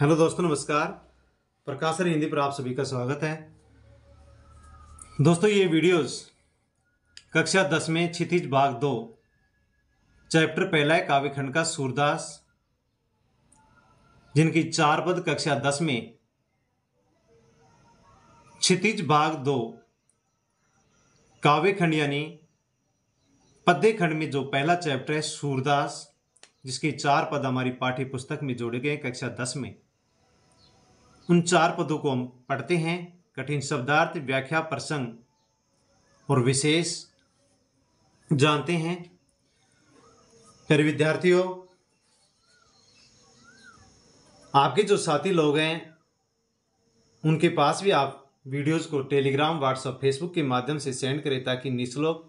Hello दोस्तों, नमस्कार। प्रकाशन हिंदी पर आप सभी का स्वागत है। दोस्तों, ये वीडियोस कक्षा दस में क्षितिज भाग दो, चैप्टर पहला है काव्यखंड का सूरदास, जिनकी चार पद कक्षा दस में। क्षितिज भाग दो काव्यखंड यानी पद्य खंड में जो पहला चैप्टर है, सूरदास, जिसके चार पद हमारी पाठ्य पुस्तक में जोड़े गए कक्षा दस में। उन चार पदों को हम पढ़ते हैं। कठिन शब्दार्थ, व्याख्या, प्रसंग और विशेष जानते हैं। फिर विद्यार्थियों, आपके जो साथी लोग हैं, उनके पास भी आप वीडियोस को टेलीग्राम, व्हाट्सएप, फेसबुक के माध्यम से सेंड करें ताकि निश्लोक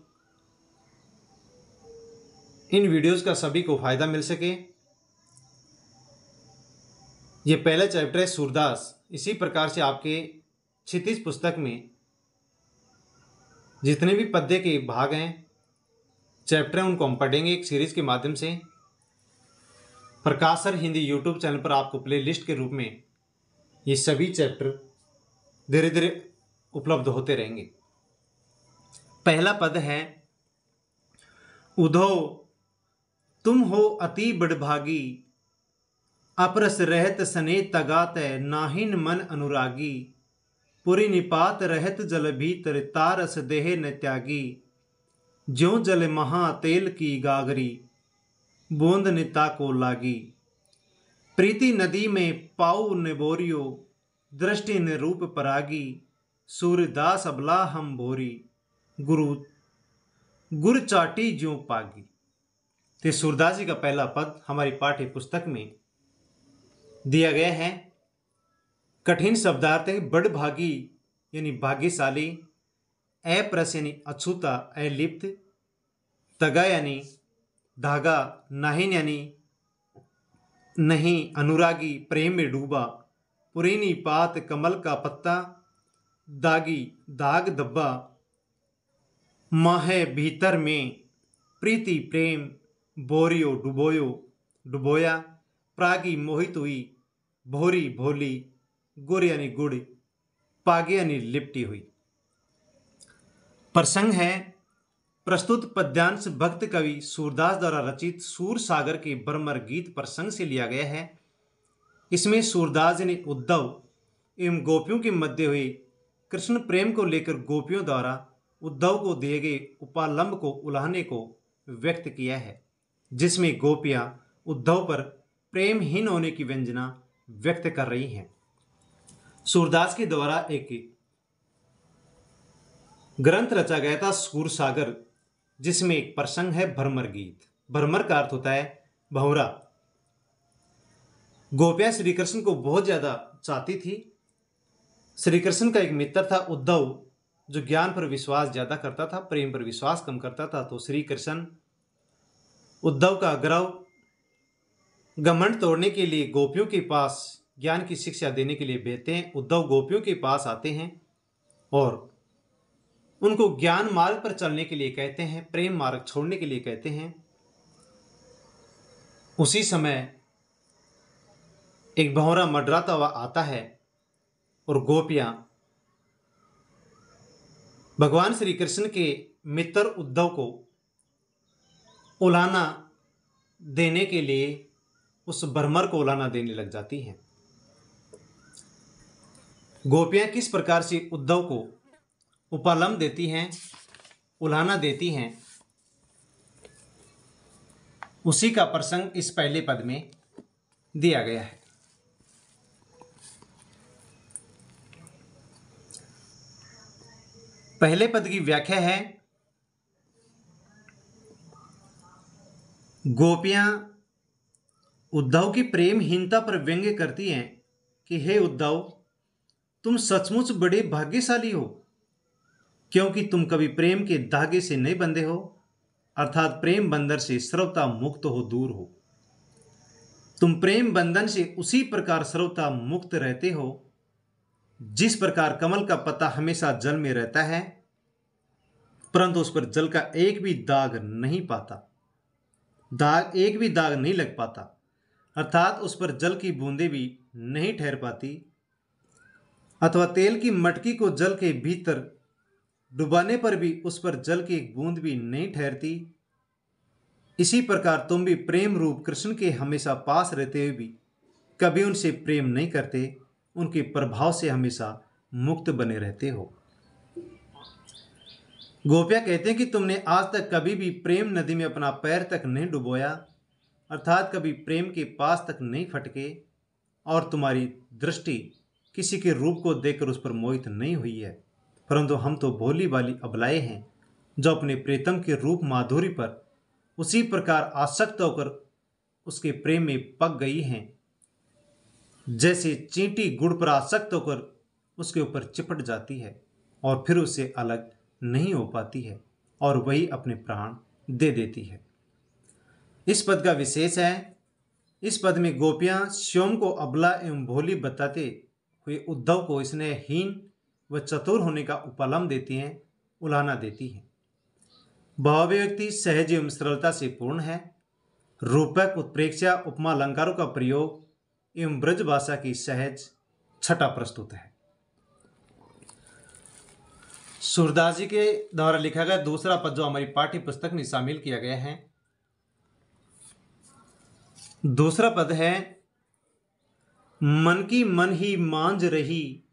इन वीडियोस का सभी को फ़ायदा मिल सके। ये पहला चैप्टर है सूरदास। इसी प्रकार से आपके क्षितिज पुस्तक में जितने भी पद्य के भाग हैं, चैप्टर हैं, उनको हम पढ़ेंगे। एक सीरीज़ के माध्यम से प्रकाशर हिंदी यूट्यूब चैनल पर आपको प्ले लिस्ट के रूप में ये सभी चैप्टर धीरे धीरे उपलब्ध होते रहेंगे। पहला पद है, उधो, तुम हो अति बड़भागी अपरस रहत सने तगात नाहिन मन अनुरागी। पुरी निपात रहत जल भीतर तारस देह न त्यागी। ज्यो जल महा तेल की गागरी, बूंद निता को लागी। प्रीति नदी में पाऊ निबोरियो, दृष्टि न रूप परागी। सूर्यदास अबला हम भोरी, गुरु, गुर चाटी ज्यो पागी। तो सूरदास जी का पहला पद हमारी पाठ्य पुस्तक में दिया गया है। कठिन शब्दार्थ है बड़ भागी, यानी भाग्यशाली अप्रस यानी अछूता, अलिप्त, तगा, यानी धागा, नाहिन, यानी नहीं, अनुरागी, प्रेम में डूबा, पुरीनी पात, कमल का पत्ता, दागी, दाग दब्बा माह भीतर में, प्रीति, प्रेम, बोरियो, डुबोयो, डुबोया प्रागी मोहित हुई, भोरी भोली गुड़ यानी गुड़, पागे यानी लिपटी हुई। प्रसंग है, प्रस्तुत पद्यांश भक्त कवि सूरदास द्वारा रचित सूर सागर के बर्मर गीत प्रसंग से लिया गया है। इसमें सूरदास ने उद्धव एवं गोपियों के मध्य हुए कृष्ण प्रेम को लेकर गोपियों द्वारा उद्धव को दिए गए उपालंब को उलाहने को व्यक्त किया है, जिसमें गोपियाँ उद्धव पर प्रेमहीन होने की व्यंजना व्यक्त कर रही हैं। सूरदास के द्वारा एक ग्रंथ रचा गया था, सूर सागर, जिसमें एक प्रसंग है, भरमर गीत। भरमर का अर्थ होता है भौरा गोपिया श्री कृष्ण को बहुत ज़्यादा चाहती थी। श्री कृष्ण का एक मित्र था, उद्धव, जो ज्ञान पर विश्वास ज़्यादा करता था, प्रेम पर विश्वास कम करता था। तो श्री कृष्ण उद्धव का आग्रह घमंड तोड़ने के लिए गोपियों के पास, ज्ञान की शिक्षा देने के लिए भेजते हैं, उद्धव गोपियों के पास आते हैं और उनको ज्ञान मार्ग पर चलने के लिए कहते हैं, प्रेम मार्ग छोड़ने के लिए कहते हैं। उसी समय एक भौरा मडराता हुआ आता है और गोपियाँ भगवान श्री कृष्ण के मित्र उद्धव को उलाना देने के लिए उस बर्मर को उलाना देने लग जाती हैं। गोपियाँ किस प्रकार से उद्धव को उपालम देती हैं, उलाना देती हैं, उसी का प्रसंग इस पहले पद में दिया गया है। पहले पद की व्याख्या है, गोपियाँ उद्धव की प्रेमहीनता पर व्यंग्य करती हैं कि, हे उद्धव, तुम सचमुच बड़े भाग्यशाली हो, क्योंकि तुम कभी प्रेम के धागे से नहीं बंधे हो, अर्थात प्रेम बंधन से सर्वता मुक्त हो, दूर हो। तुम प्रेम बंधन से उसी प्रकार सर्वता मुक्त रहते हो, जिस प्रकार कमल का पत्ता हमेशा जल में रहता है, परंतु उस पर जल का एक भी दाग नहीं पाता, दाग, एक भी दाग नहीं लग पाता। अर्थात उस पर जल की बूंदे भी नहीं ठहर पाती, अथवा तेल की मटकी को जल के भीतर डुबाने पर भी उस पर जल की एक बूंद भी नहीं ठहरती। इसी प्रकार तुम भी प्रेम रूप कृष्ण के हमेशा पास रहते हुए भी कभी उनसे प्रेम नहीं करते, उनके प्रभाव से हमेशा मुक्त बने रहते हो। गोपिया कहते हैं कि तुमने आज तक कभी भी प्रेम नदी में अपना पैर तक नहीं डुबोया। अर्थात कभी प्रेम के पास तक नहीं फटके और तुम्हारी दृष्टि किसी के रूप को देखकर उस पर मोहित नहीं हुई है। परंतु हम तो भोली वाली अबलाए हैं, जो अपने प्रेतम के रूप माधुरी पर उसी प्रकार आसक्त होकर उसके प्रेम में पक गई हैं। जैसे चींटी गुड़ पर आसक्त होकर उसके ऊपर चिपट जाती है और फिर उसे अलग नहीं हो पाती है और वही अपने प्राण दे देती है। इस पद का विशेष है। इस पद में गोपियाँ श्योम को अबला एवं भोली बताते हुए उद्धव को इसने हीन व चतुर होने का उपलम देती हैं उलाना देती हैं। भाव्यक्ति सहज एवं सरलता से पूर्ण है। रूपक उत्प्रेक्षा, उपमा, अलंकारों का प्रयोग एवं ब्रज भाषा की सहज छटा प्रस्तुत है। सूरदास जी के द्वारा लिखा गया दूसरा पद जो हमारी पाठ्य पुस्तक में शामिल किया गया है दूसरा पद है, मन की मन ही मांझ रही।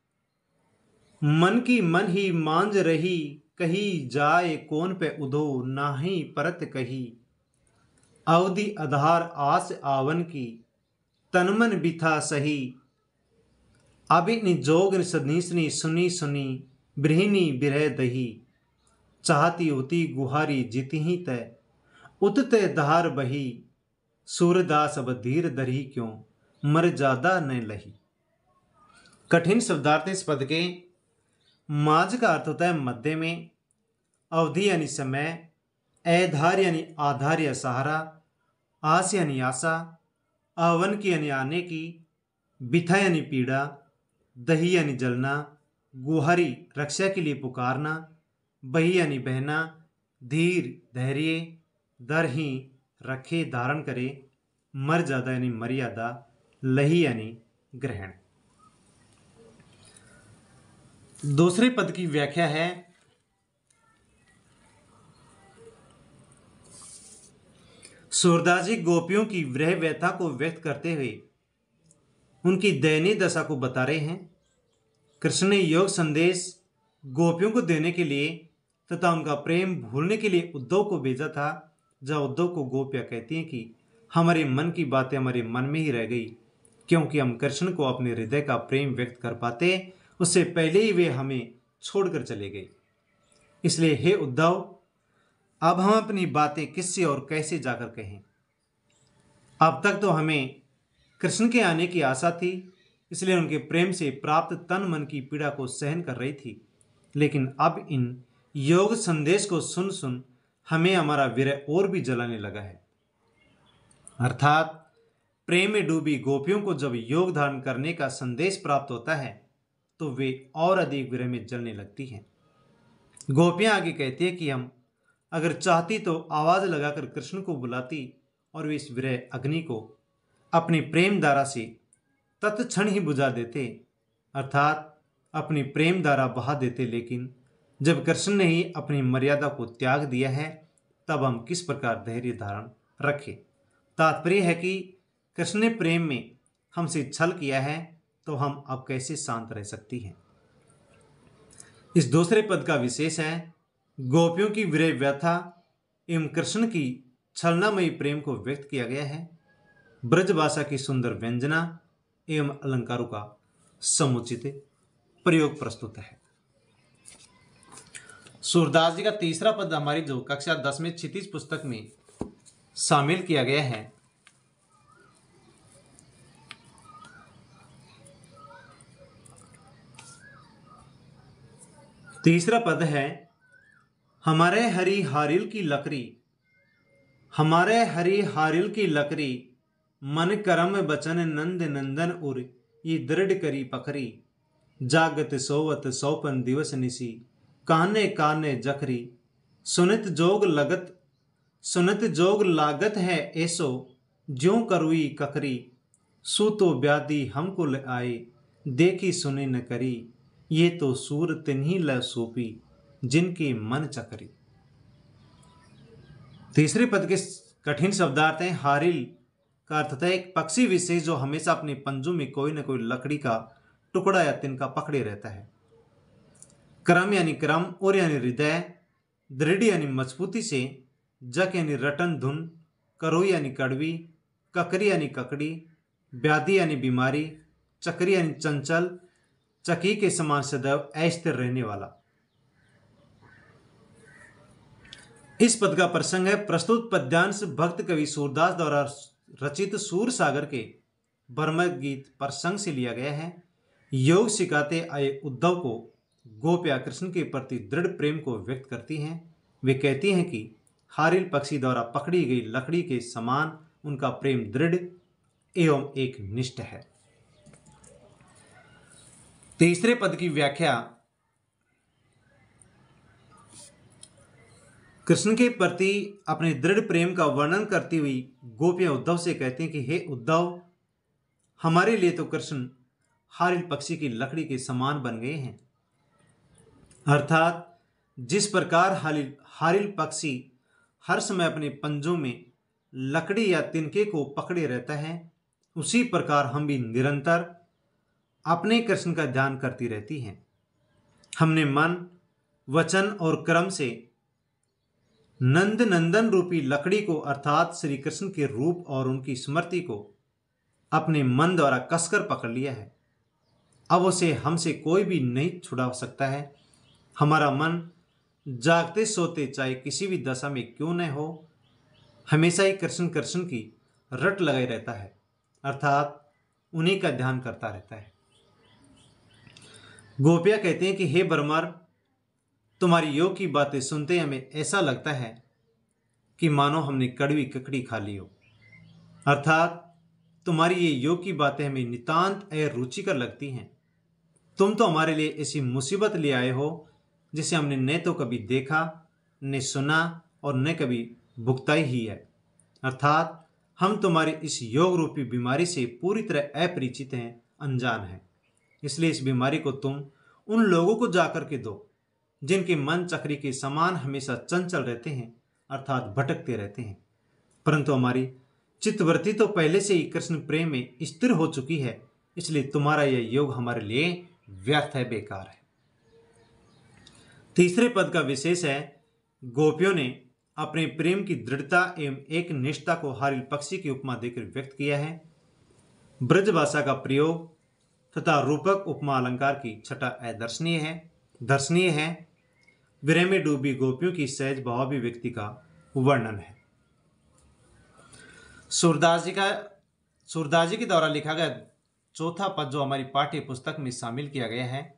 मन की मन ही मांझ रही, कही जाए कौन पे उदो, नाही परत कही। अवधि आधार आस आवन की तनमन बिथा सही। अभी जोग निसनी सुनी सुनी ब्रहिनी बिरह दही। चाहती उती गुहारी जिति ही तय उतते दहार बही। सूरदास अब धीर दरही क्यों? मर ज़्यादा न लही। कठिन शब्दार्थ इस पद के। माज का अर्थ होता है मध्य में। अवधि यानी समय। अधार यानी आधार या सहारा। आस यानी आशा। आवन की यानी आने की। बिथा यानी पीड़ा। दही यानी जलना। गुहारी रक्षा के लिए पुकारना। बही यानी बहना। धीर धैर्य। दर ही रखे, धारण करे मर्यादा यानी मर्यादा, लही यानी ग्रहण। दूसरे पद की व्याख्या है, सूरदास गोपियों की वृह व्यथा को व्यक्त करते हुए उनकी दयनीय दशा को बता रहे हैं। कृष्ण ने योग संदेश गोपियों को देने के लिए तथा उनका प्रेम भूलने के लिए उद्धव को भेजा था। जहाँ उद्धव को गोपिया कहती हैं कि हमारे मन की बातें हमारे मन में ही रह गई। क्योंकि हम कृष्ण को अपने हृदय का प्रेम व्यक्त कर पाते, उससे पहले ही वे हमें छोड़कर चले गए। इसलिए, हे उद्धव, अब हम अपनी बातें किससे और कैसे जाकर कहें? अब तक तो हमें कृष्ण के आने की आशा थी, इसलिए उनके प्रेम से प्राप्त तन मन की पीड़ा को सहन कर रही थी। लेकिन अब इन योग संदेश को सुन सुन हमें हमारा विरह और भी जलाने लगा है। अर्थात, प्रेम में डूबी गोपियों को जब योग धारण करने का संदेश प्राप्त होता है तो वे और अधिक विरह में जलने लगती हैं। गोपियाँ आगे कहती है कि हम अगर चाहती तो आवाज़ लगाकर कृष्ण को बुलाती और वे इस विरह अग्नि को अपनी प्रेम धारा से तत्क्षण ही बुझा देते, अर्थात अपनी प्रेम द्वारा बहा देते, लेकिन जब कृष्ण ने ही अपनी मर्यादा को त्याग दिया है, तब हम किस प्रकार धैर्य धारण रखें? तात्पर्य है कि कृष्ण ने प्रेम में हमसे छल किया है तो हम अब कैसे शांत रह सकती हैं? इस दूसरे पद का विशेष है, गोपियों की विरय व्यथा एवं कृष्ण की छलनामयी प्रेम को व्यक्त किया गया है। ब्रजभाषा की सुंदर व्यंजना एवं अलंकारों का समुचित प्रयोग प्रस्तुत है। सूरदास जी का तीसरा पद हमारी जो कक्षा दस में क्षितिज पुस्तक में शामिल किया गया है। तीसरा पद है, हमारे हरी हारिल की लकड़ी, हमारे हरी हारिल की लकड़ी, मन करम बचन नंद नंदन उर, ये दृढ़ करी पखरी, जागत सोवत सौपन दिवस निसी। काने काने जखरी, सुनित जोग लगत, सुनित जोग लागत है ऐसो ज्यो करुई ककरी, सूतो व्याधि हमको ल आए देखी सुने न करी, ये तो सूर तिन्ही ल सूपी, जिनके मन चकरी। तीसरे पद के कठिन शब्दार्थ हैं, हारिल का अर्थ है, एक पक्षी विशेष जो हमेशा अपने पंजों में कोई न कोई लकड़ी का टुकड़ा या तिनका पकड़े रहता है। क्रम यानी क्रम और यानी हृदय, दृढ़ यानी मजबूती से, जक यानी रटन धुन करो यानी कड़वी, ककरी यानी ककड़ी व्याधि यानी बीमारी, चक्री यानी चंचल, चकी के समान सदैव अस्थिर रहने वाला। इस पद का प्रसंग है, प्रस्तुत पद्यांश भक्त कवि सूरदास द्वारा रचित सूर सागर के बर्म गीत प्रसंग से लिया गया है। योग सिखाते आए उद्धव को गोप्या कृष्ण के प्रति दृढ़ प्रेम को व्यक्त करती हैं। वे कहती हैं कि हारिल पक्षी द्वारा पकड़ी गई लकड़ी के समान उनका प्रेम दृढ़ एवं एक निष्ठ है। तीसरे पद की व्याख्या कृष्ण के प्रति अपने दृढ़ प्रेम का वर्णन करती हुई गोपियाँ उद्धव से कहते हैं कि, हे उद्धव, हमारे लिए तो कृष्ण हारिल पक्षी की लकड़ी के समान बन गए हैं। अर्थात, जिस प्रकार हारिल हारिल पक्षी हर समय अपने पंजों में लकड़ी या तिनके को पकड़े रहता है, उसी प्रकार हम भी निरंतर अपने कृष्ण का ध्यान करती रहती हैं। हमने मन, वचन और क्रम से नंद नंदन रूपी लकड़ी को, अर्थात श्री कृष्ण के रूप और उनकी स्मृति को, अपने मन द्वारा कसकर पकड़ लिया है। अब उसे हमसे कोई भी नहीं छुड़ा सकता है। हमारा मन जागते सोते चाहे किसी भी दशा में क्यों न हो, हमेशा ही कृष्ण कृष्ण की रट लगाई रहता है, अर्थात उन्हीं का ध्यान करता रहता है। गोपिया कहते हैं कि, हे बरमर, तुम्हारी योग की बातें सुनते हमें ऐसा लगता है कि मानो हमने कड़वी ककड़ी खा ली हो। अर्थात तुम्हारी ये योग की बातें हमें नितांत रुचिकर लगती हैं। तुम तो हमारे लिए ऐसी मुसीबत ले आए हो जिसे हमने न तो कभी देखा, न सुना और न कभी भुगताई ही है। अर्थात, हम तुम्हारी इस योग रूपी बीमारी से पूरी तरह अपरिचित हैं, अनजान हैं। इसलिए इस बीमारी को तुम उन लोगों को जाकर के दो, जिनके मन चक्री के समान हमेशा चंचल रहते हैं, अर्थात भटकते रहते हैं। परंतु हमारी चित्तवृत्ति तो पहले से ही कृष्ण प्रेम में स्थिर हो चुकी है, इसलिए तुम्हारा यह योग हमारे लिए व्यर्थ है, बेकार है। तीसरे पद का विशेष है, गोपियों ने अपने प्रेम की दृढ़ता एवं एक निष्ठा को हारिल पक्षी की उपमा देकर व्यक्त किया है। ब्रज भाषा का प्रयोग तथा रूपक उपमा अलंकार की छटा अदर्शनीय है, दर्शनीय है। विरह में डूबी गोपियों की सहज भावी व्यक्ति का वर्णन है। सूरदास जी का सूरदास जी के द्वारा लिखा गया चौथा पद जो हमारी पाठ्य पुस्तक में शामिल किया गया है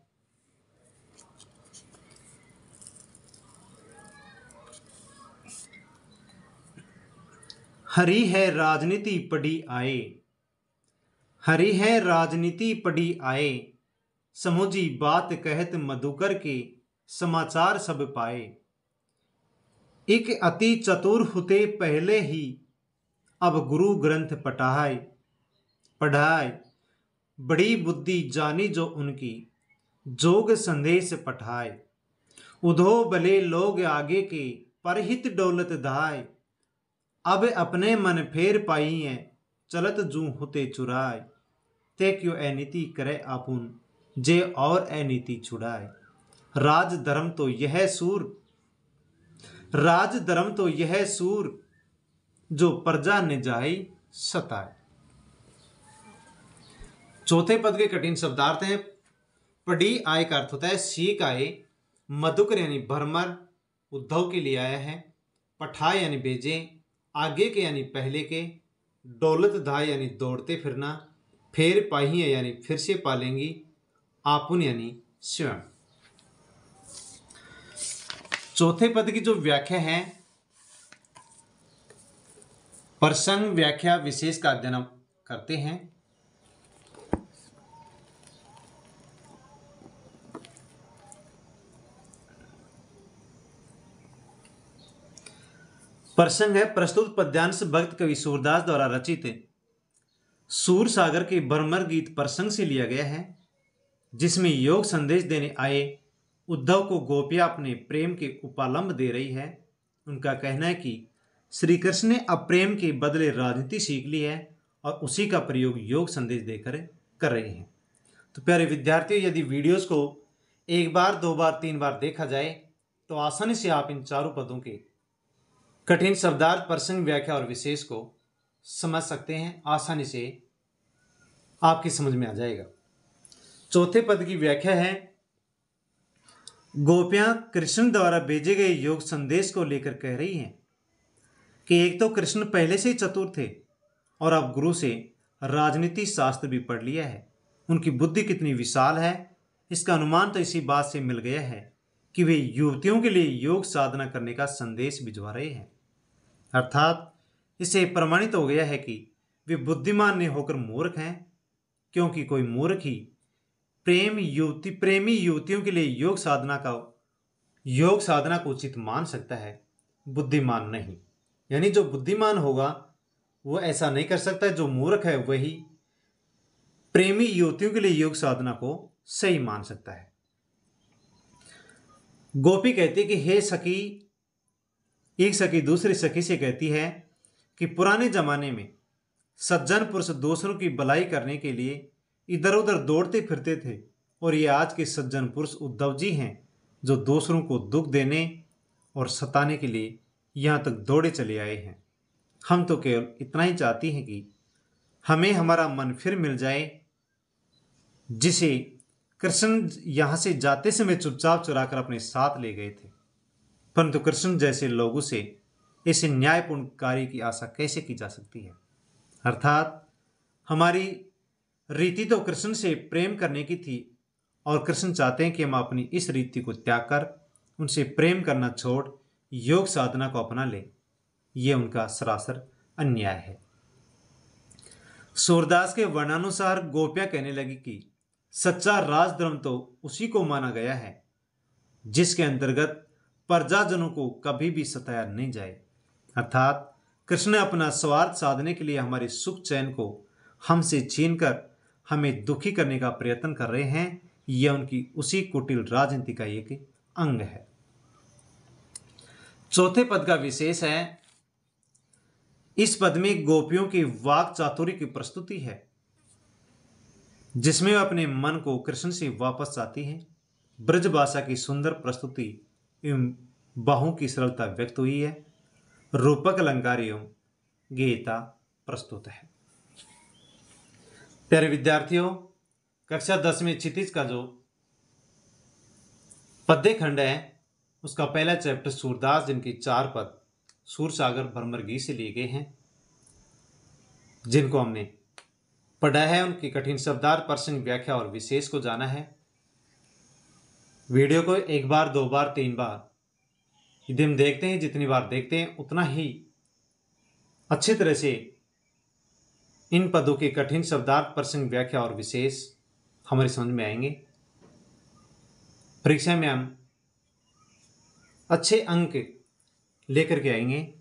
हरी है राजनीति पड़ी आए। हरी है राजनीति पड़ी आए। समुझी बात कहत मधुकर के समाचार सब पाए। एक अति चतुर हुते पहले ही अब गुरु ग्रंथ पढ़ाए पढ़ाए। बड़ी बुद्धि जानी जो उनकी। जोग संदेश पठाए। उधो बले लोग आगे के परहित डोलत धाय अब अपने मन फेर पाई है, चलत जू होते चुराए। ते क्यों अनिति करे आपुन, जे और अनिति छुड़ाए। राज धर्म तो यह सूर, राज धर्म तो यह सूर, जो प्रजा ने जाई सताए। चौथे पद के कठिन शब्दार्थ हैं पड़ी आय का अर्थ होता है सीख आए, मधुकर यानी भरमर, उद्धव के लिए आया है पठा यानी भेजे आगे के यानी पहले के, दौलत धा यानी दौड़ते फिरना, फेर पाही यानी फिर से पालेंगी, आपुन यानी स्वयं। चौथे पद की जो व्याख्या है, प्रसंग व्याख्या विशेष का अध्ययन करते हैं। प्रसंग है, प्रस्तुत पद्यांश भक्त कवि सूरदास द्वारा रचित। सूर सागर के बर्मर गीत प्रसंग से लिया गया है, जिसमें योग संदेश देने आए उद्धव को गोपिया अपने प्रेम के उपालंब दे रही है। उनका कहना है कि श्री कृष्ण ने अब प्रेम के बदले राजनीति सीख ली है और उसी का प्रयोग योग संदेश देकर कर रहे हैं। तो प्यारे विद्यार्थियों, यदि वीडियोस को एक बार, दो बार, तीन बार देखा जाए तो आसानी से आप इन चारों पदों के कठिन शब्दार्थ प्रसंग व्याख्या और विशेष को समझ सकते हैं, आसानी से आपकी समझ में आ जाएगा। चौथे पद की व्याख्या है, गोपियाँ कृष्ण द्वारा भेजे गए योग संदेश को लेकर कह रही हैं कि एक तो कृष्ण पहले से ही चतुर थे और अब गुरु से राजनीति शास्त्र भी पढ़ लिया है। उनकी बुद्धि कितनी विशाल है, इसका अनुमान तो इसी बात से मिल गया है कि वे युवतियों के लिए योग साधना करने का संदेश भिजवा रहे हैं। अर्थात इससे प्रमाणित हो गया है कि वे बुद्धिमान ने होकर मूर्ख हैं, क्योंकि कोई मूर्ख ही प्रेम युवती, प्रेमी युवतियों के लिए योग साधना का, योग साधना को उचित मान सकता है, बुद्धिमान नहीं। यानी जो बुद्धिमान होगा, वो ऐसा नहीं कर सकता है जो मूर्ख है, वही प्रेमी युवतियों के लिए योग साधना को सही मान सकता है। गोपी कहती है कि, हे सखी एक सखी दूसरी सखी से कहती है कि पुराने जमाने में सज्जन पुरुष दूसरों की भलाई करने के लिए इधर उधर दौड़ते फिरते थे और ये आज के सज्जन पुरुष उद्धव जी हैं, जो दूसरों को दुख देने और सताने के लिए यहाँ तक दौड़े चले आए हैं। हम तो केवल इतना ही चाहती हैं कि हमें हमारा मन फिर मिल जाए, जिसे कृष्ण यहाँ से जाते समय चुपचाप चुराकर अपने साथ ले गए थे। परंतु कृष्ण जैसे लोगों से ऐसे न्यायपूर्ण कार्य की आशा कैसे की जा सकती है? अर्थात, हमारी रीति तो कृष्ण से प्रेम करने की थी और कृष्ण चाहते हैं कि हम अपनी इस रीति को त्याग कर उनसे प्रेम करना छोड़, योग साधना को अपना ले। ये उनका सरासर अन्याय है। सूरदास के वर्णानुसार गोपियाँ कहने लगी कि, सच्चा राजधर्म तो उसी को माना गया है, जिसके अंतर्गत प्रजाजनों को कभी भी सताया नहीं जाए। अर्थात, कृष्ण अपना स्वार्थ साधने के लिए हमारे सुख चैन को हमसे छीन कर हमें दुखी करने का प्रयत्न कर रहे हैं। यह उनकी उसी कुटिल राजनीति का एक अंग है। चौथे पद का विशेष है, इस पद में गोपियों की वाक चातुर्य की प्रस्तुति है, जिसमें वे अपने मन को कृष्ण से वापस आती है। ब्रज भाषा की सुंदर प्रस्तुति एवं बाहों की सरलता व्यक्त हुई है। रूपक अलंकार एवं गीता प्रस्तुत है। प्यारे विद्यार्थियों, कक्षा दस में क्षितिज का जो पद्य खंड है, उसका पहला चैप्टर सूरदास, जिनकी चार पद सूर सागर भरमरगी से लिए गए हैं, जिनको हमने पढ़ा है, उनकी कठिन शब्दार प्रसंग व्याख्या और विशेष को जाना है। वीडियो को एक बार, दो बार, तीन बार। यदि हम देखते हैं, जितनी बार देखते हैं, उतना ही अच्छी तरह से इन पदों के कठिन शब्दार्थ, प्रसंग, व्याख्या और विशेष हमारी समझ में आएँगे। परीक्षा में हम अच्छे अंक लेकर के आएँगे।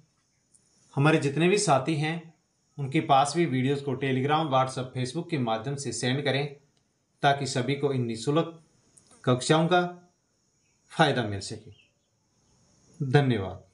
हमारे जितने भी साथी हैं, उनके पास भी वीडियोस को टेलीग्राम व्हाट्सएप फेसबुक के माध्यम से सेंड करें, ताकि सभी को इन निःशुल्क कक्षाओं का फ़ायदा मिल सके। धन्यवाद।